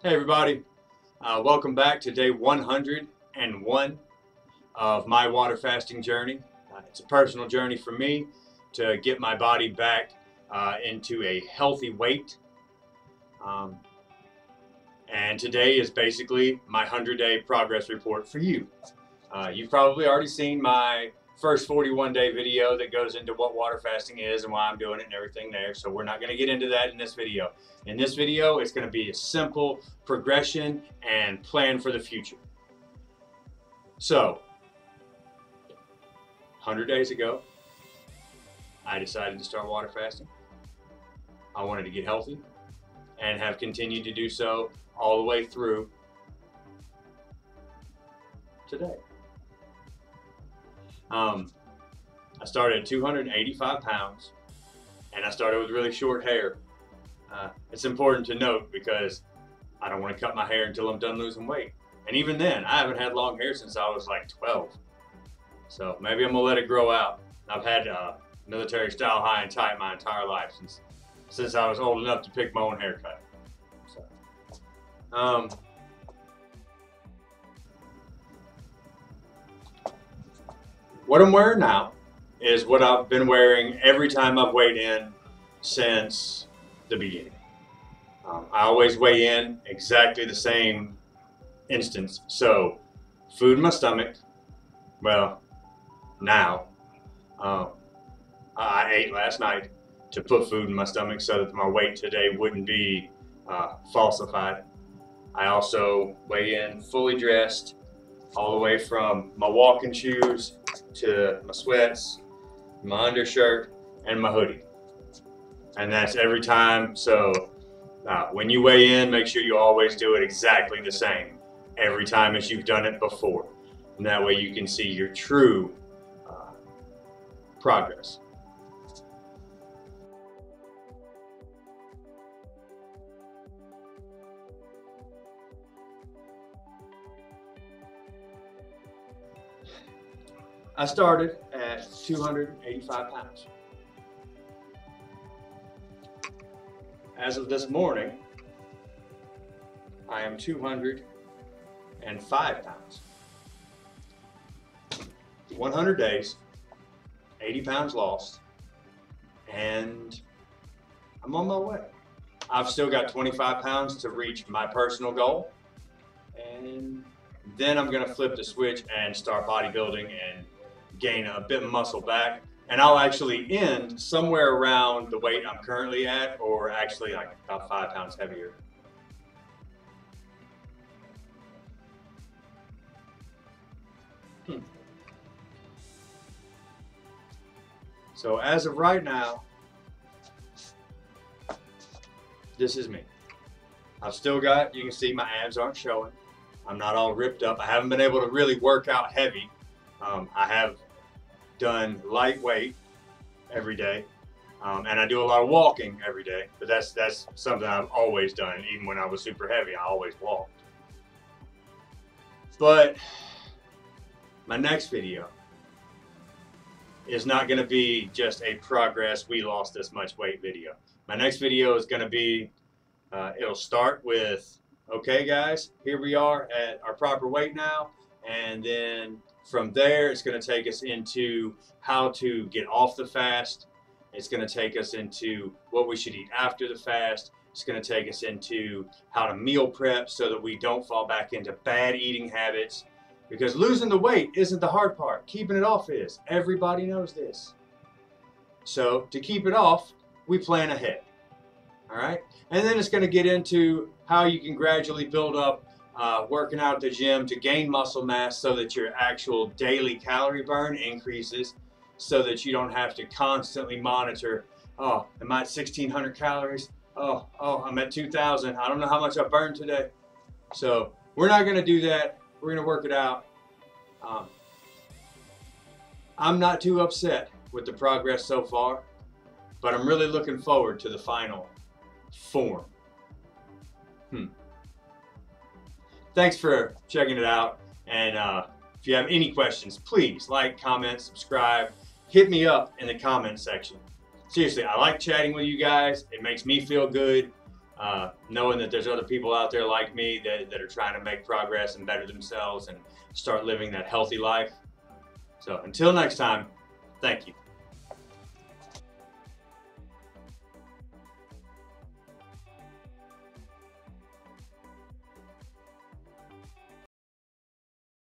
Hey everybody, uh, welcome back to day 101 of my water fasting journey. Uh, it's a personal journey for me to get my body back uh, into a healthy weight. Um, and today is basically my 100 day progress report for you. Uh, you've probably already seen my first 41 day video that goes into what water fasting is and why I'm doing it and everything there. So we're not going to get into that in this video. In this video, it's going to be a simple progression and plan for the future. So, 100 days ago, I decided to start water fasting. I wanted to get healthy and have continued to do so all the way through today. Um, I started at 285 pounds and I started with really short hair. Uh, it's important to note because I don't want to cut my hair until I'm done losing weight. And even then, I haven't had long hair since I was like 12. So maybe I'm gonna let it grow out. I've had uh, military style high and tight my entire life since since I was old enough to pick my own haircut. So, um, What I'm wearing now is what I've been wearing every time I've weighed in since the beginning. Um, I always weigh in exactly the same instance. So, food in my stomach, well, now, um, I ate last night to put food in my stomach so that my weight today wouldn't be uh, falsified. I also weigh in fully dressed, all the way from my walking shoes to my sweats, my undershirt, and my hoodie. And that's every time. So uh, when you weigh in, make sure you always do it exactly the same every time as you've done it before. And that way you can see your true uh, progress. I started at 285 pounds. As of this morning, I am 205 pounds. 100 days, 80 pounds lost, and I'm on my way. I've still got 25 pounds to reach my personal goal, and then I'm gonna flip the switch and start bodybuilding and gain a bit of muscle back. And I'll actually end somewhere around the weight I'm currently at, or actually like about five pounds heavier. Hmm. So as of right now, this is me. I've still got, you can see my abs aren't showing. I'm not all ripped up. I haven't been able to really work out heavy. Um, I have done lightweight every day. Um, and I do a lot of walking every day, but that's that's something I've always done. Even when I was super heavy, I always walked. But my next video is not going to be just a progress, we lost this much weight video. My next video is going to be, uh, it'll start with, okay guys, here we are at our proper weight now, and then from there, it's going to take us into how to get off the fast. It's going to take us into what we should eat after the fast. It's going to take us into how to meal prep so that we don't fall back into bad eating habits. Because losing the weight isn't the hard part. Keeping it off is. Everybody knows this. So to keep it off, we plan ahead. All right? And then it's going to get into how you can gradually build up uh, working out at the gym to gain muscle mass so that your actual daily calorie burn increases so that you don't have to constantly monitor, oh, am I at 1600 calories? Oh, oh, I'm at 2000. I don't know how much I burned today. So we're not going to do that. We're going to work it out. Um, I'm not too upset with the progress so far, but I'm really looking forward to the final form. Hmm thanks for checking it out. And uh, if you have any questions, please like, comment, subscribe, hit me up in the comment section. Seriously, I like chatting with you guys. It makes me feel good. uh, knowing that there's other people out there like me that, that are trying to make progress and better themselves and start living that healthy life. So until next time, thank you.